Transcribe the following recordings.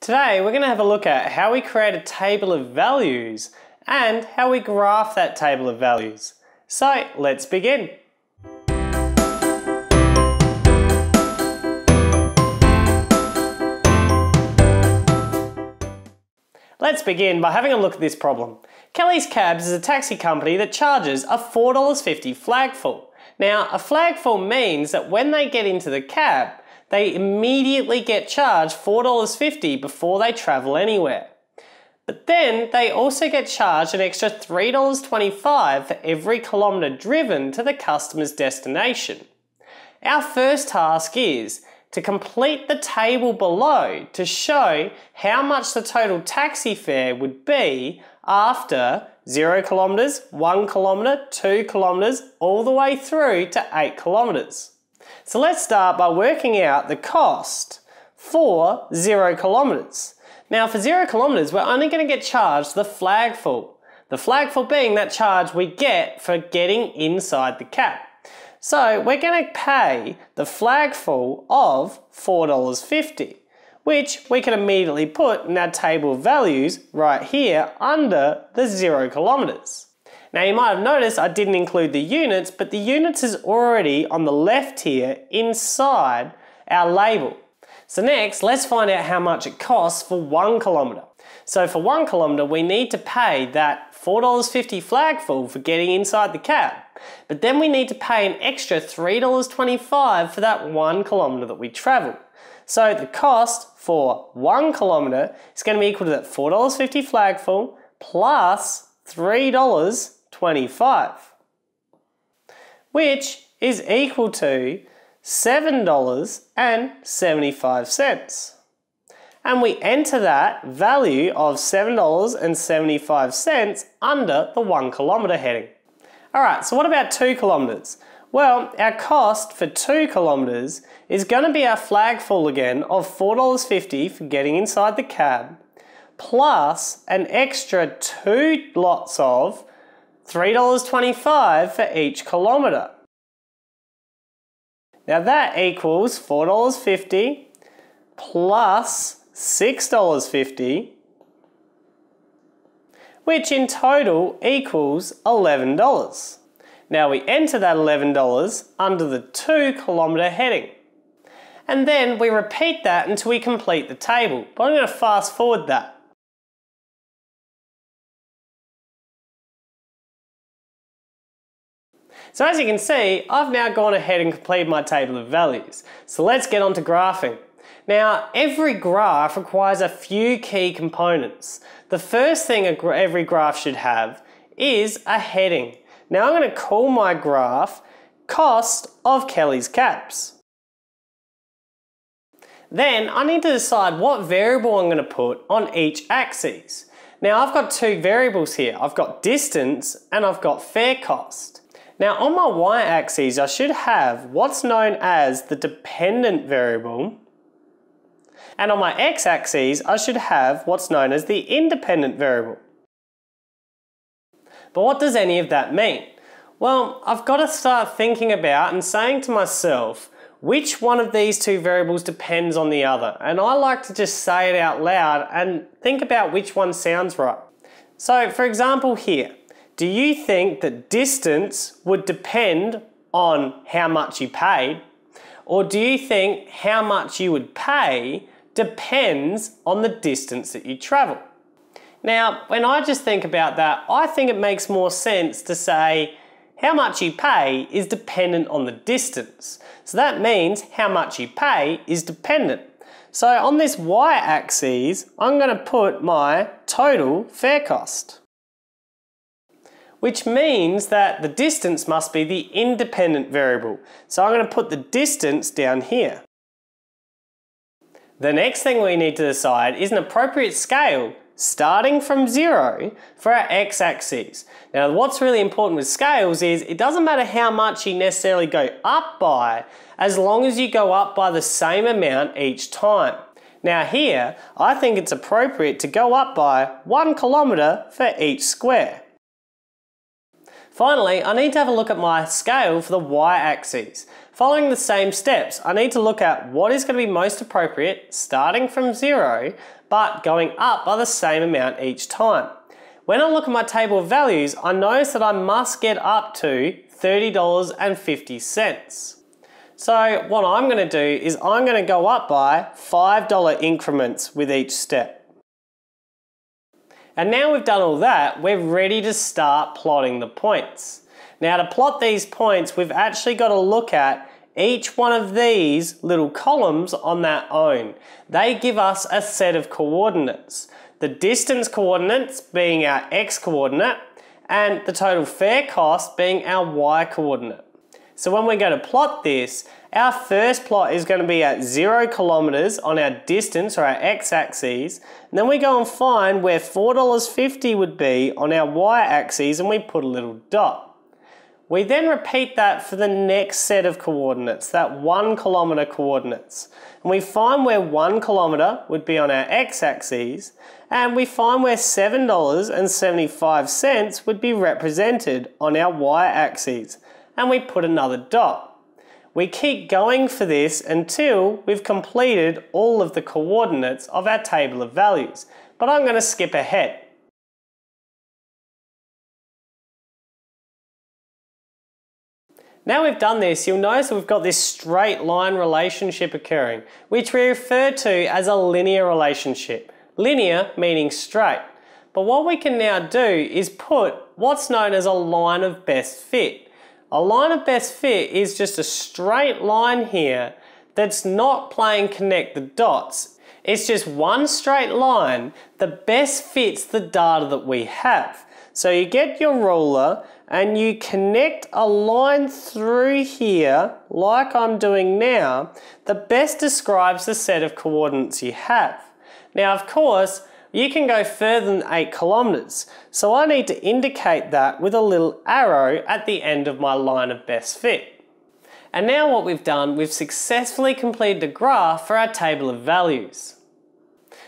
Today we're going to have a look at how we create a table of values and how we graph that table of values. So let's begin. Let's begin by having a look at this problem. Kelly's Cabs is a taxi company that charges a $4.50 flag fall. Now, a flag fall means that when they get into the cab, they immediately get charged $4.50 before they travel anywhere. But then they also get charged an extra $3.25 for every kilometre driven to the customer's destination. Our first task is to complete the table below to show how much the total taxi fare would be after 0 kilometres, 1 kilometre, 2 kilometres, all the way through to 8 kilometres. So let's start by working out the cost for 0 kilometres. Now for 0 kilometres we're only going to get charged the flag fall. The flag fall being that charge we get for getting inside the cap. So we're going to pay the flag fall of $4.50 which we can immediately put in our table of values right here under the zero kilometers. Now you might have noticed I didn't include the units, but the units is already on the left here inside our label. So next, let's find out how much it costs for one kilometer. So for one kilometer, we need to pay that $4.50 flag fall for getting inside the cab. But then we need to pay an extra $3.25 for that one kilometer that we travel. So the cost for one kilometer is going to be equal to that $4.50 flag fall plus $3 25, which is equal to $7.75. And we enter that value of $7.75 under the one kilometre heading. All right, so what about two kilometres? Well, our cost for two kilometres is going to be our flag fall again of $4.50 for getting inside the cab, plus an extra two lots of $3.25 for each kilometre. Now that equals $4.50 plus $6.50 which in total equals $11. Now we enter that $11 under the 2 kilometre heading. And then we repeat that until we complete the table. But I'm going to fast forward that. So as you can see, I've now gone ahead and completed my table of values. So let's get on to graphing. Now, every graph requires a few key components. The first thing every graph should have is a heading. Now I'm going to call my graph cost of Kelly's Cabs. Then I need to decide what variable I'm going to put on each axis. Now I've got two variables here. I've got distance and I've got fare cost. Now on my y-axis I should have what's known as the dependent variable and on my x-axis I should have what's known as the independent variable. But what does any of that mean? Well, I've got to start thinking about and saying to myself, which one of these two variables depends on the other? And I like to just say it out loud and think about which one sounds right. So for example here, do you think that distance would depend on how much you paid? Or do you think how much you would pay depends on the distance that you travel? Now, when I just think about that, I think it makes more sense to say how much you pay is dependent on the distance. So that means how much you pay is dependent. So on this y-axis, I'm going to put my total fare cost. Which means that the distance must be the independent variable. So I'm going to put the distance down here. The next thing we need to decide is an appropriate scale starting from zero for our x-axis. Now what's really important with scales is it doesn't matter how much you necessarily go up by as long as you go up by the same amount each time. Now here, I think it's appropriate to go up by one kilometre for each square. Finally, I need to have a look at my scale for the y-axis. Following the same steps, I need to look at what is going to be most appropriate, starting from zero, but going up by the same amount each time. When I look at my table of values, I notice that I must get up to $30.50. So what I'm going to do is I'm going to go up by $5 increments with each step. And now we've done all that, we're ready to start plotting the points. Now to plot these points, we've actually got to look at each one of these little columns on their own. They give us a set of coordinates. The distance coordinates being our x coordinate and the total fare cost being our y coordinate. So when we're going to plot this, our first plot is going to be at zero kilometers on our distance or our x-axis. And then we go and find where $4.50 would be on our y-axis and we put a little dot. We then repeat that for the next set of coordinates, that one kilometer coordinates. And we find where one kilometer would be on our x-axis and we find where $7.75 would be represented on our y-axis and we put another dot. We keep going for this until we've completed all of the coordinates of our table of values, but I'm going to skip ahead. Now we've done this, you'll notice that we've got this straight line relationship occurring, which we refer to as a linear relationship. Linear meaning straight. But what we can now do is put what's known as a line of best fit. A line of best fit is just a straight line here that's not playing connect the dots. It's just one straight line that best fits the data that we have. So you get your ruler and you connect a line through here, like I'm doing now, that best describes the set of coordinates you have. Now, of course, you can go further than 8 kilometers. So I need to indicate that with a little arrow at the end of my line of best fit. And now what we've done, we've successfully completed a graph for our table of values.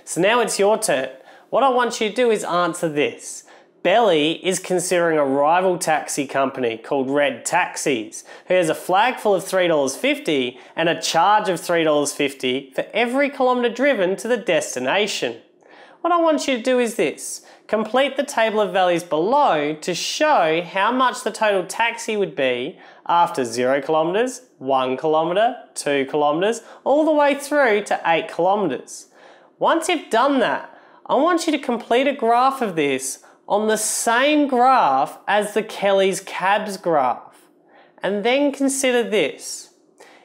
So now it's your turn. What I want you to do is answer this. Belly is considering a rival taxi company called Red Taxis, who has a flag fall of $3.50 and a charge of $3.50 for every kilometre driven to the destination. What I want you to do is this. Complete the table of values below to show how much the total taxi would be after 0 kilometres, 1 kilometre, 2 kilometres, all the way through to 8 kilometres. Once you've done that, I want you to complete a graph of this on the same graph as the Kelly's cabs graph. And then consider this.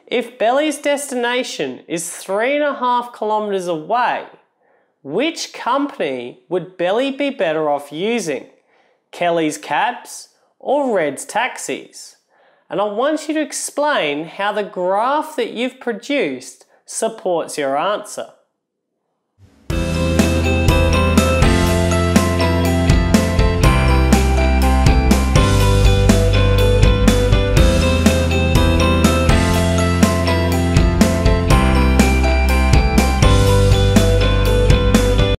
If Belly's destination is three and a half kilometres away, which company would Belly be better off using? Kelly's Cabs or Red's Taxis? And I want you to explain how the graph that you've produced supports your answer.